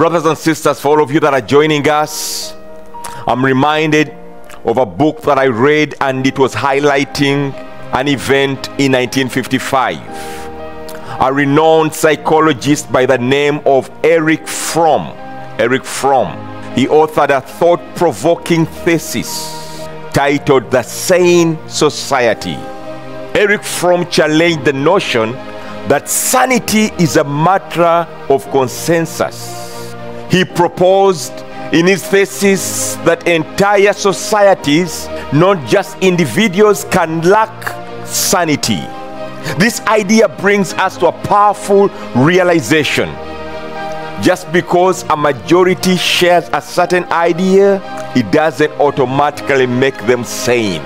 Brothers and sisters, for all of you that are joining us, I'm reminded of a book that I read and it was highlighting an event in 1955. A renowned psychologist by the name of Erich Fromm. Erich Fromm. He authored a thought provoking thesis titled The Sane Society. Erich Fromm challenged the notion that sanity is a matter of consensus. He proposed in his thesis that entire societies, not just individuals, can lack sanity. This idea brings us to a powerful realization. Just because a majority shares a certain idea, it doesn't automatically make them sane.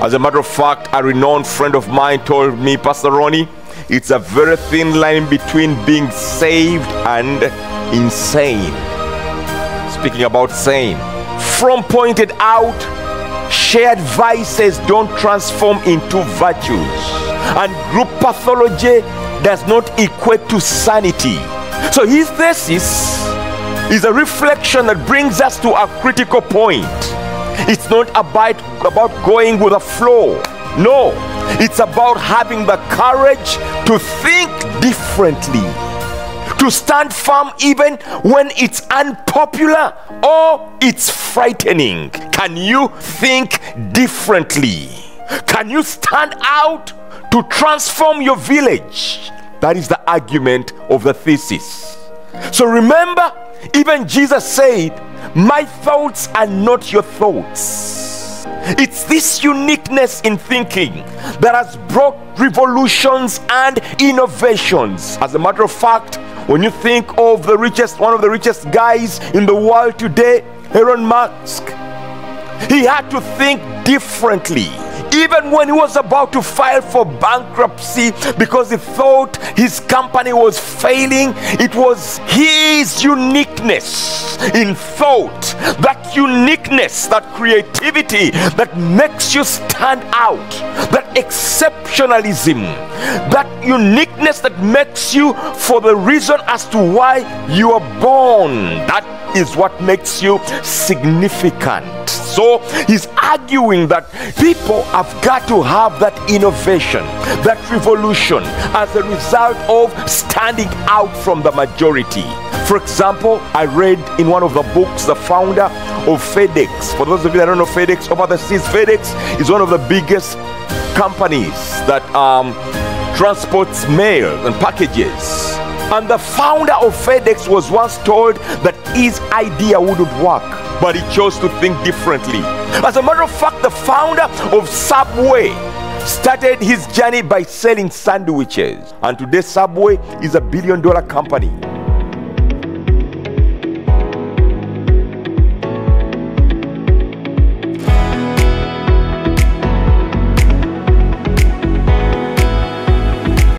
As a matter of fact, a renowned friend of mine told me, Pastor Ronnie, it's a very thin line between being saved and insane. Speaking about sane, Fromm pointed out shared vices don't transform into virtues, and group pathology does not equate to sanity. So his thesis is a reflection that brings us to a critical point. It's not about, about going with the flow. No, it's about having the courage to think differently, to stand firm even when it's unpopular or it's frightening. Can you think differently? Can you stand out to transform your village? That is the argument of the thesis. So remember, even Jesus said, My thoughts are not your thoughts. It's this uniqueness in thinking that has brought revolutions and innovations. As a matter of fact, when you think of the richest, one of the richest guys in the world today, Elon Musk, he had to think differently even when he was about to file for bankruptcy because he thought his company was failing, it was his uniqueness in thought, that uniqueness, that creativity that makes you stand out, that exceptionalism, that uniqueness that makes you for the reason as to why you are born. That is what makes you significant. So he's arguing that people have got to have that innovation, that revolution as a result of standing out from the majority. For example, I read in one of the books the founder of FedEx. For those of you that don't know FedEx, over the seas, FedEx is one of the biggest companies that um, transports mail and packages. And the founder of FedEx was once told that his idea wouldn't work, but he chose to think differently. As a matter of fact, the founder of Subway started his journey by selling sandwiches. And today, Subway is a billion dollar company.